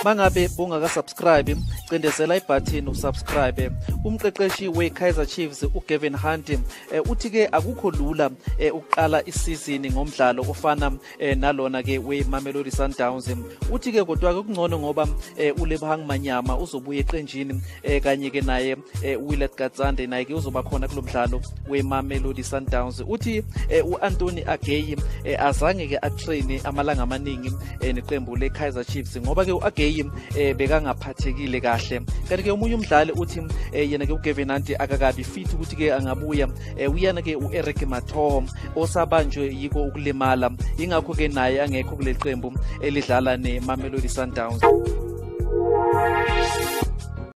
Mga be po nga ka-subscribe cindezela ibhathini usubscribe. Umqeqeshi we-kaizer chiefs ugavin hunt eh, uthi-ke akukho lula eh, ukuqala isizini ngomdlalo ofana eh, nalona-ke we-mamelodi sundowns. Uthi-ke kodwa-ke kungcono ngoba eh, ulebhang manyama uzobuya eqenjini eh, kanye-ke naye eh, willet gatsande naye-ke uzoba khona kulo mdlalo we-mamelodi sundowns. Uthi eh, u-antony ageyi eh, azange-ke atraine amalanga amaningi eh, neqembu le-kaizer chiefs ngoba-ke u-ageyi eh, bekangaphathekile kahle. Kanti-ke omunye umdlali uthi eh, yena-ke ugavin hunt akakabi fit ukuthi-ke angabuya eh, uyana-ke u-eric mathoho osabanjwe yiko ukulimala. Yingakho-ke naye angekho kuleli qembu elidlala ne-mamelodi sundowns.